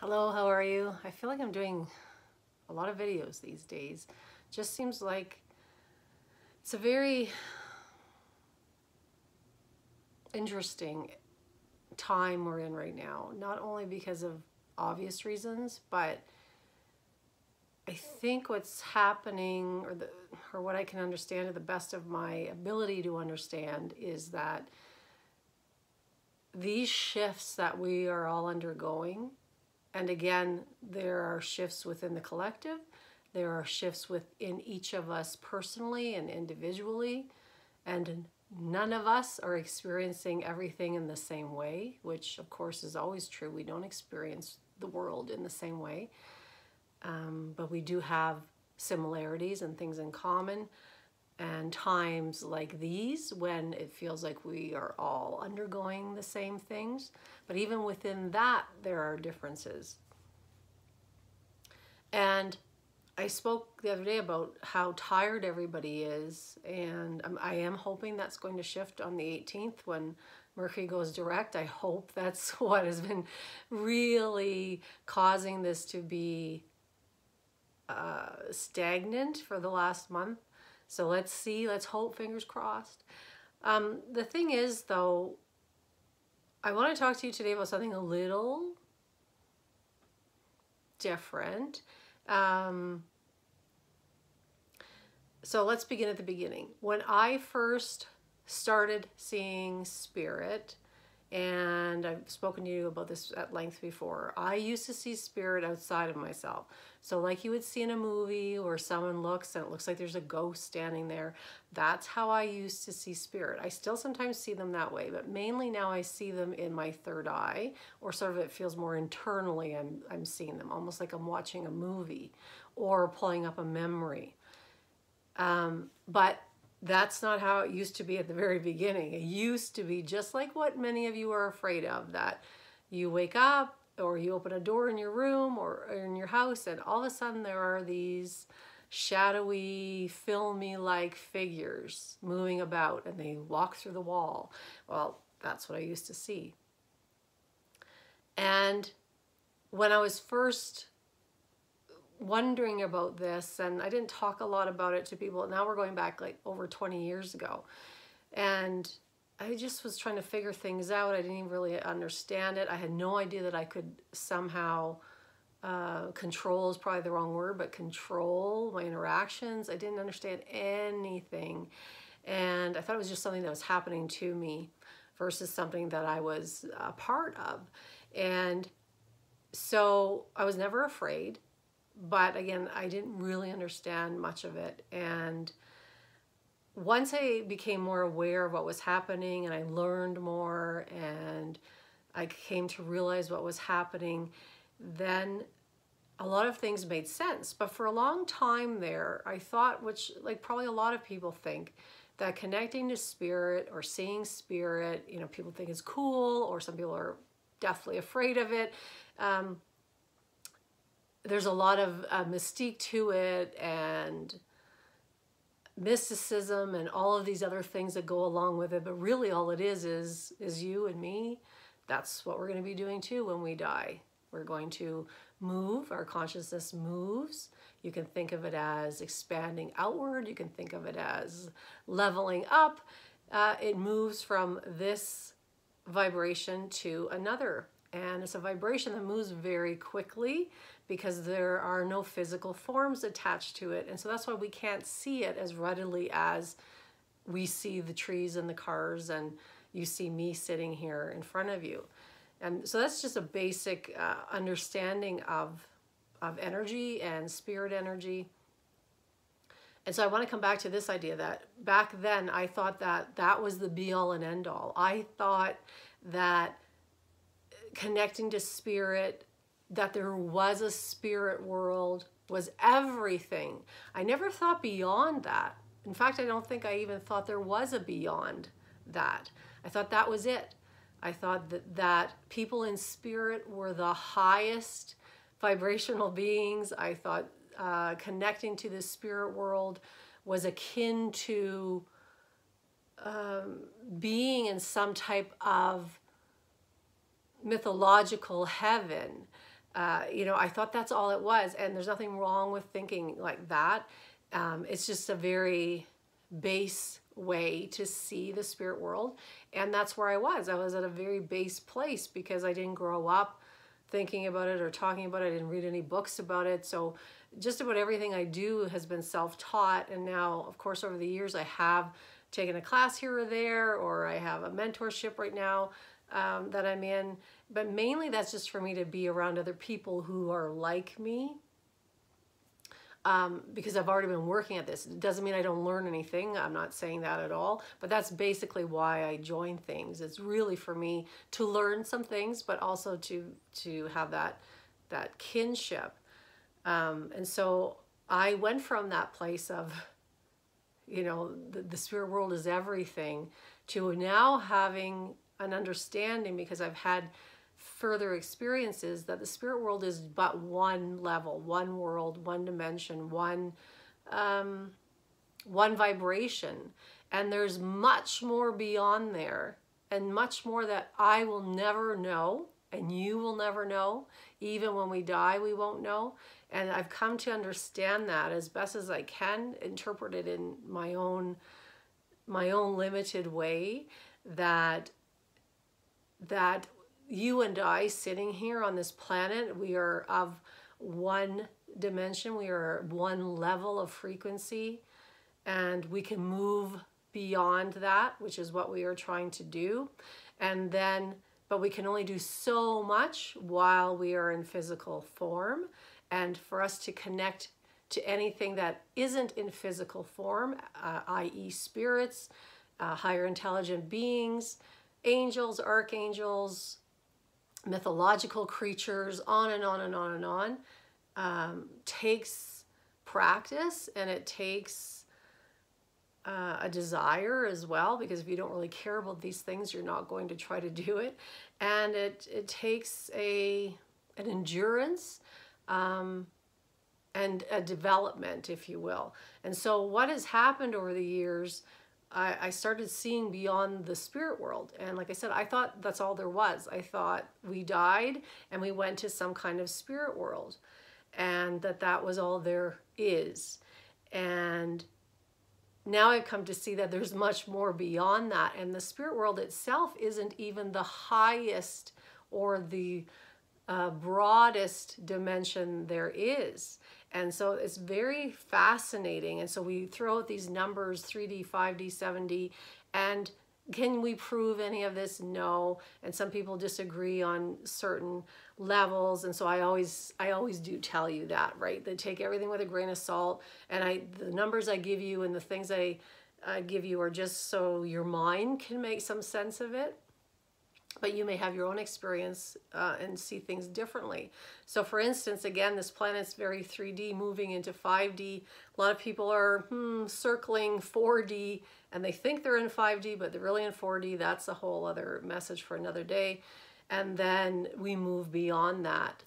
Hello, how are you? I feel like I'm doing a lot of videos these days. Just seems like it's a very interesting time we're in right now. Not only because of obvious reasons, but I think what's happening or the or what I can understand to the best of my ability to understand is that these shifts that we are all undergoing and again, there are shifts within the collective. There are shifts within each of us personally and individually. And none of us are experiencing everything in the same way, which of course is always true. We don't experience the world in the same way. Um, but we do have similarities and things in common. And times like these, when it feels like we are all undergoing the same things, but even within that, there are differences. And I spoke the other day about how tired everybody is, and I am hoping that's going to shift on the 18th when Mercury goes direct. I hope that's what has been really causing this to be uh, stagnant for the last month. So let's see, let's hope, fingers crossed. Um, the thing is, though, I want to talk to you today about something a little different. Um, so let's begin at the beginning. When I first started seeing spirit, and I've spoken to you about this at length before. I used to see spirit outside of myself. So like you would see in a movie where someone looks and it looks like there's a ghost standing there. That's how I used to see spirit. I still sometimes see them that way, but mainly now I see them in my third eye or sort of it feels more internally I'm, I'm seeing them, almost like I'm watching a movie or pulling up a memory. Um, but that's not how it used to be at the very beginning. It used to be just like what many of you are afraid of that you wake up or you open a door in your room or in your house and all of a sudden there are these shadowy, filmy like figures moving about and they walk through the wall. Well, that's what I used to see. And when I was first wondering about this and I didn't talk a lot about it to people. Now we're going back like over 20 years ago. And I just was trying to figure things out. I didn't even really understand it. I had no idea that I could somehow uh, control is probably the wrong word, but control my interactions. I didn't understand anything. And I thought it was just something that was happening to me versus something that I was a part of. And so I was never afraid but again, I didn't really understand much of it. And once I became more aware of what was happening and I learned more and I came to realize what was happening, then a lot of things made sense. But for a long time there, I thought, which like probably a lot of people think, that connecting to spirit or seeing spirit, you know, people think is cool or some people are deathly afraid of it. Um, there's a lot of uh, mystique to it and mysticism and all of these other things that go along with it. But really all it is is is you and me. That's what we're going to be doing too. When we die we're going to move. Our consciousness moves. You can think of it as expanding outward. You can think of it as leveling up. Uh, it moves from this vibration to another. And it's a vibration that moves very quickly because there are no physical forms attached to it. And so that's why we can't see it as readily as we see the trees and the cars and you see me sitting here in front of you. And so that's just a basic uh, understanding of, of energy and spirit energy. And so I want to come back to this idea that back then I thought that that was the be all and end all. I thought that connecting to spirit, that there was a spirit world was everything. I never thought beyond that. In fact, I don't think I even thought there was a beyond that. I thought that was it. I thought that, that people in spirit were the highest vibrational beings. I thought uh, connecting to the spirit world was akin to um, being in some type of mythological heaven. Uh, you know, I thought that's all it was. And there's nothing wrong with thinking like that. Um, it's just a very base way to see the spirit world. And that's where I was. I was at a very base place because I didn't grow up thinking about it or talking about it. I didn't read any books about it. So just about everything I do has been self-taught. And now, of course, over the years, I have taken a class here or there, or I have a mentorship right now um, that I'm in. But mainly that's just for me to be around other people who are like me um, because I've already been working at this. It doesn't mean I don't learn anything. I'm not saying that at all. But that's basically why I join things. It's really for me to learn some things, but also to to have that that kinship. Um, and so I went from that place of, you know, the, the spirit world is everything, to now having an understanding because I've had further experiences that the spirit world is but one level, one world, one dimension, one um, one vibration, and there's much more beyond there, and much more that I will never know, and you will never know. Even when we die, we won't know. And I've come to understand that as best as I can, interpret it in my own my own limited way that that you and I sitting here on this planet, we are of one dimension, we are one level of frequency, and we can move beyond that, which is what we are trying to do. And then, but we can only do so much while we are in physical form. And for us to connect to anything that isn't in physical form, uh, i.e., spirits, uh, higher intelligent beings, angels, archangels, mythological creatures, on and on and on and on, um, takes practice and it takes uh, a desire as well because if you don't really care about these things you're not going to try to do it. And it it takes a an endurance um, and a development if you will. And so what has happened over the years I, I started seeing beyond the spirit world. And like I said, I thought that's all there was. I thought we died and we went to some kind of spirit world and that that was all there is. And now I've come to see that there's much more beyond that. And the spirit world itself isn't even the highest or the uh, broadest dimension there is. And so it's very fascinating. And so we throw out these numbers 3D, 5D, 7D, and can we prove any of this? No. And some people disagree on certain levels. And so I always I always do tell you that, right? They take everything with a grain of salt. And I the numbers I give you and the things I give you are just so your mind can make some sense of it but you may have your own experience uh, and see things differently. So for instance, again, this planet's very 3D moving into 5D. A lot of people are hmm, circling 4D and they think they're in 5D, but they're really in 4D. That's a whole other message for another day. And then we move beyond that.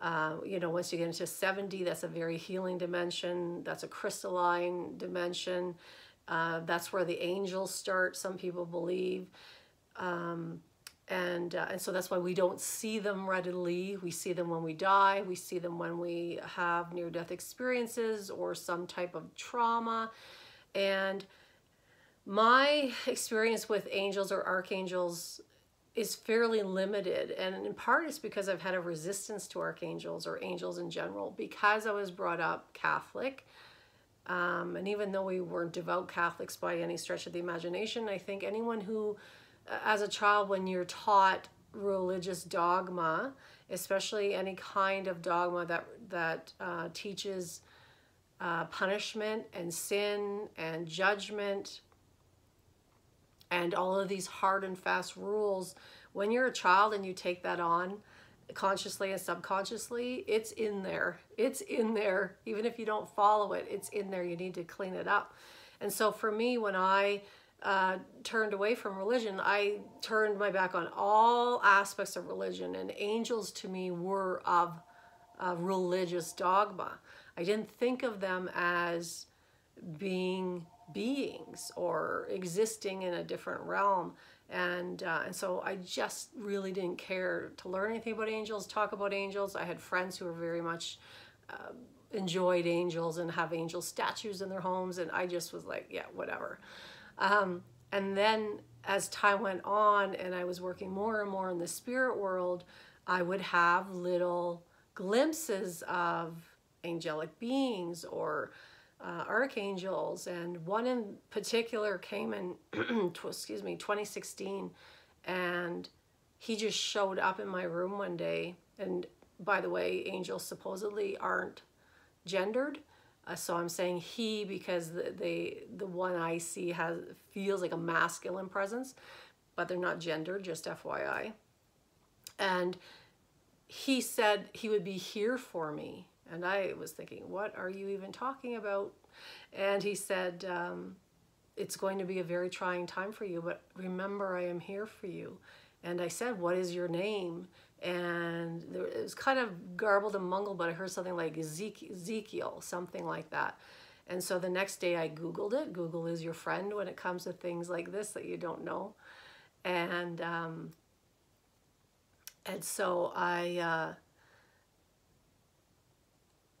Uh, you know, once you get into 7D, that's a very healing dimension. That's a crystalline dimension. Uh, that's where the angels start, some people believe. Um, and uh, and so that's why we don't see them readily. We see them when we die. We see them when we have near death experiences or some type of trauma. And my experience with angels or archangels is fairly limited. And in part it's because I've had a resistance to archangels or angels in general because I was brought up Catholic. Um, and even though we weren't devout Catholics by any stretch of the imagination I think anyone who as a child when you're taught religious dogma, especially any kind of dogma that that uh, teaches uh, punishment and sin and judgment and all of these hard and fast rules. When you're a child and you take that on consciously and subconsciously, it's in there. It's in there. Even if you don't follow it, it's in there. You need to clean it up. And so for me, when I uh, turned away from religion, I turned my back on all aspects of religion, and angels to me were of religious dogma. I didn't think of them as being beings or existing in a different realm. And, uh, and so I just really didn't care to learn anything about angels, talk about angels. I had friends who were very much uh, enjoyed angels and have angel statues in their homes. And I just was like, yeah, whatever. Um, and then as time went on and I was working more and more in the spirit world, I would have little glimpses of angelic beings or uh, archangels. And one in particular came in, excuse me, 2016. And he just showed up in my room one day. And by the way, angels supposedly aren't gendered. Uh, so I'm saying he because the, they, the one I see has feels like a masculine presence, but they're not gendered, just FYI. And he said he would be here for me. And I was thinking, what are you even talking about? And he said, um, it's going to be a very trying time for you, but remember I am here for you. And I said, what is your name? And there, it was kind of garbled and mungled, but I heard something like Ezekiel, something like that. And so the next day I Googled it. Google is your friend when it comes to things like this that you don't know. And, um, and so I, uh,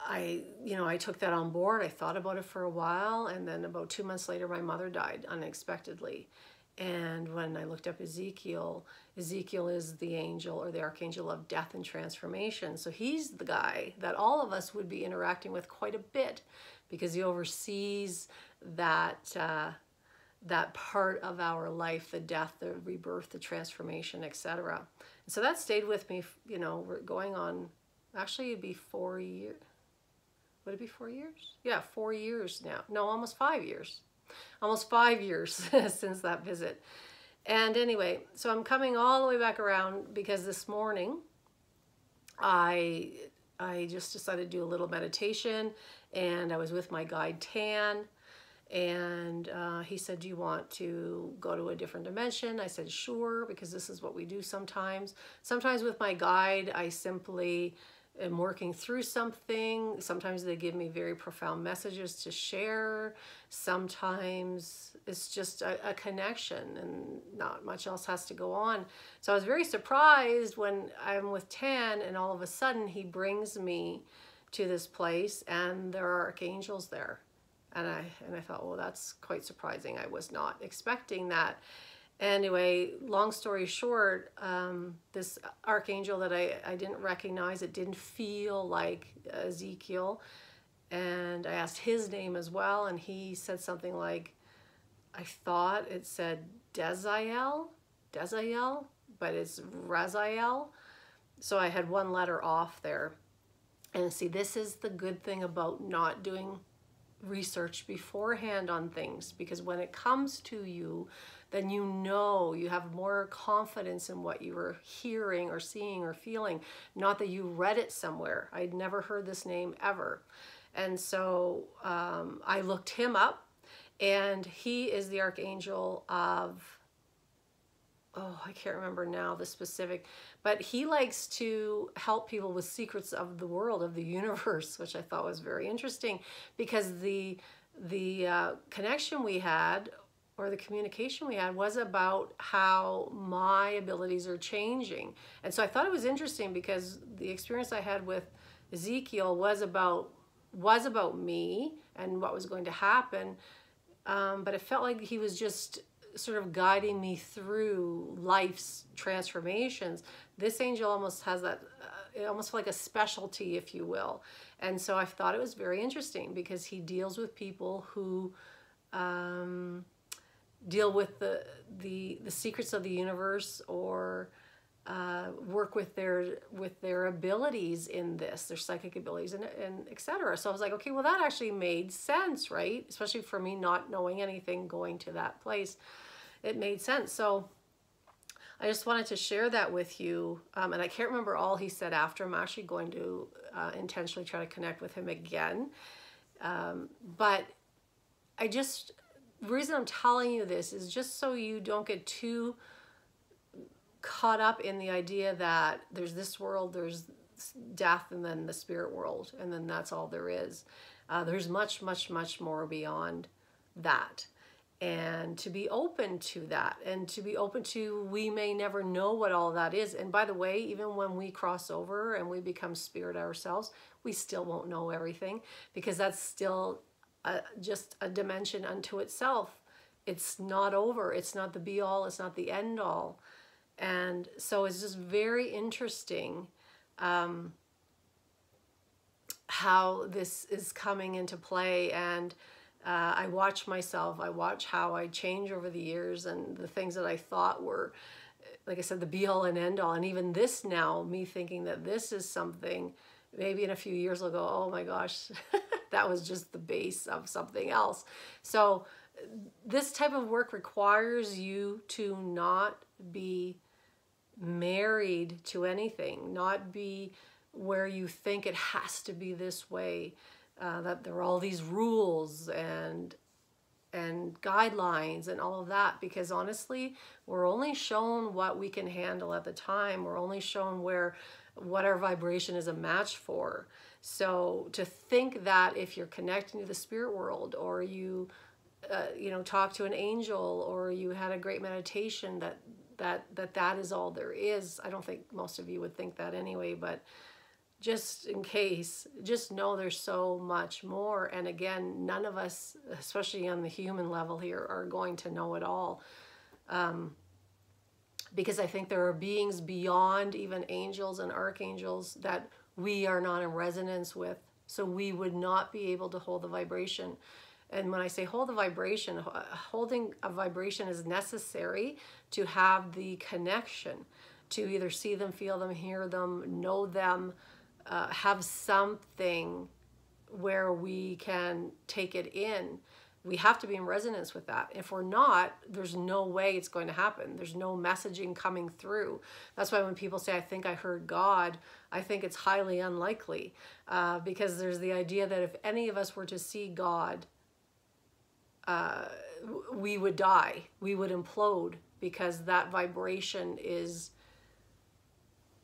I, you know, I took that on board. I thought about it for a while. And then about two months later, my mother died unexpectedly. And when I looked up Ezekiel, Ezekiel is the angel or the archangel of death and transformation. So he's the guy that all of us would be interacting with quite a bit because he oversees that uh, that part of our life, the death, the rebirth, the transformation, etc. So that stayed with me. You know, we're going on. Actually, it'd be four years. Would it be four years? Yeah, four years now. No, almost five years almost five years since that visit. And anyway, so I'm coming all the way back around because this morning I I just decided to do a little meditation and I was with my guide Tan and uh, he said, do you want to go to a different dimension? I said, sure, because this is what we do sometimes. Sometimes with my guide, I simply am working through something. Sometimes they give me very profound messages to share. Sometimes it's just a, a, connection and not much else has to go on. So I was very surprised when I'm with Tan and all of a sudden he brings me to this place and there are archangels there. And I, and I thought, well, that's quite surprising. I was not expecting that anyway, long story short, um, this archangel that I, I didn't recognize, it didn't feel like Ezekiel. And I asked his name as well, and he said something like, I thought it said Deziel, Deziel, but it's Raziel. So I had one letter off there. And see, this is the good thing about not doing research beforehand on things because when it comes to you, then you know you have more confidence in what you were hearing or seeing or feeling. Not that you read it somewhere. I'd never heard this name ever. And so um, I looked him up, and he is the archangel of oh, I can't remember now the specific, but he likes to help people with secrets of the world, of the universe, which I thought was very interesting because the the uh, connection we had or the communication we had was about how my abilities are changing. And so I thought it was interesting because the experience I had with Ezekiel was about was about me and what was going to happen. Um, but it felt like he was just sort of guiding me through life's transformations. This angel almost has that, uh, almost like a specialty, if you will. And so I thought it was very interesting because he deals with people who um, deal with the, the, the secrets of the universe or uh, work with their with their abilities in this, their psychic abilities and, and etc. So I was like, okay, well that actually made sense, right? Especially for me not knowing anything going to that place it made sense. So I just wanted to share that with you. Um, and I can't remember all he said after. I'm actually going to uh, intentionally try to connect with him again. Um, but I just, the reason I'm telling you this is just so you don't get too caught up in the idea that there's this world, there's death, and then the spirit world, and then that's all there is. Uh, there's much, much, much more beyond that. and to be open to that and to be open to we may never know what all that is and by the way even when we cross over and we become spirit ourselves we still won't know everything because that's still a, just a dimension unto itself. It's not over. It's not the be all it's not the end all and so it's just very interesting um, how this is coming into play. And uh, I watch myself, I watch how I change over the years. And the things that I thought were, like I said, the be all and end all. And even this now, me thinking that this is something, maybe in a few years I'll go, oh my gosh, that was just the base of something else. So this type of work requires you to not be married to anything, not be where you think it has to be this way, uh, that there are all these rules and and guidelines and all of that because honestly we're only shown what we can handle at the time we're only shown where what our vibration is a match for so to think that if you're connecting to the spirit world or you uh, you know talk to an angel or you had a great meditation that that that that is all there is i don't think most of you would think that anyway but just in case, just know there's so much more. And again, none of us, especially on the human level here, are going to know it all. Um, because I think there are beings beyond even angels and archangels that we are not in resonance with. So we would not be able to hold the vibration. And when I say hold the vibration, holding a vibration is necessary to have the connection, to either see them, feel them, hear them, know them, uh, have something where we can take it in. We have to be in resonance with that. If we're not, there's no way it's going to happen. There's no messaging coming through. That's why when people say, I think I heard God, I think it's highly unlikely uh, because there's the idea that if any of us were to see God, uh, we would die, we would implode because that vibration is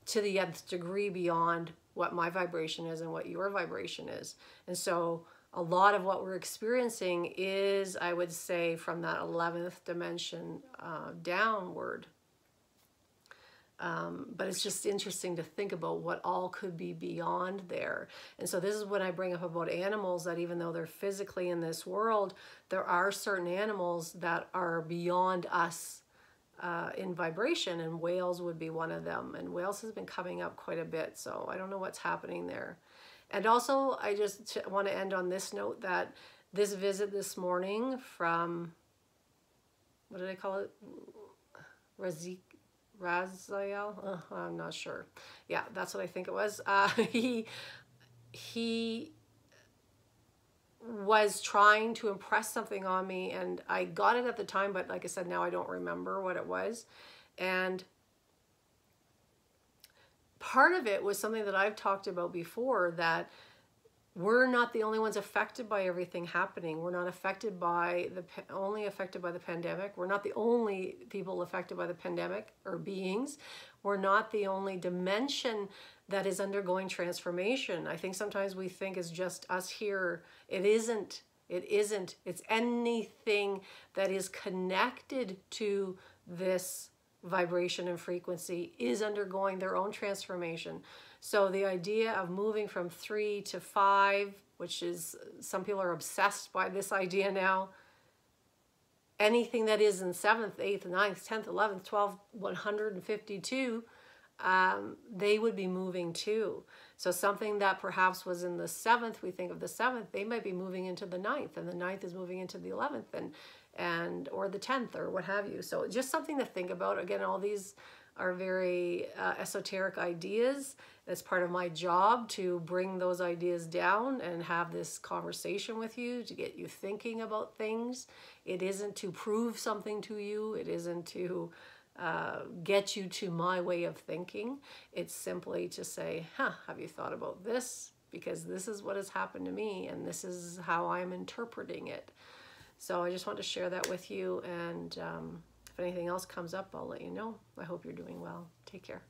to the nth degree beyond what my vibration is and what your vibration is. And so a lot of what we're experiencing is, I would say, from that 11th dimension uh, downward. Um, but it's just interesting to think about what all could be beyond there. And so this is when I bring up about animals that even though they're physically in this world, there are certain animals that are beyond us uh, in vibration, and whales would be one of them. And whales has been coming up quite a bit, so I don't know what's happening there. And also, I just want to end on this note that this visit this morning from, what did I call it? Razik, Raziel? Uh, I'm not sure. Yeah, that's what I think it was. Uh, he, he was trying to impress something on me and I got it at the time but like I said now I don't remember what it was and part of it was something that I've talked about before that we're not the only ones affected by everything happening. We're not affected by the only affected by the pandemic. We're not the only people affected by the pandemic or beings. We're not the only dimension that is undergoing transformation. I think sometimes we think it's just us here. It isn't. It isn't. It's anything that is connected to this vibration and frequency is undergoing their own transformation. So the idea of moving from three to five, which is some people are obsessed by this idea now. Anything that is in seventh, eighth, ninth, tenth, eleventh, twelfth, one hundred and fifty-two um, they would be moving too. So something that perhaps was in the seventh, we think of the seventh, they might be moving into the ninth, and the ninth is moving into the eleventh, and and or the tenth, or what have you. So just something to think about. Again, all these are very uh, esoteric ideas. It's part of my job to bring those ideas down and have this conversation with you to get you thinking about things. It isn't to prove something to you. It isn't to uh, get you to my way of thinking. It's simply to say, huh, have you thought about this? Because this is what has happened to me and this is how I'm interpreting it. So I just want to share that with you. And um, if anything else comes up, I'll let you know. I hope you're doing well. Take care.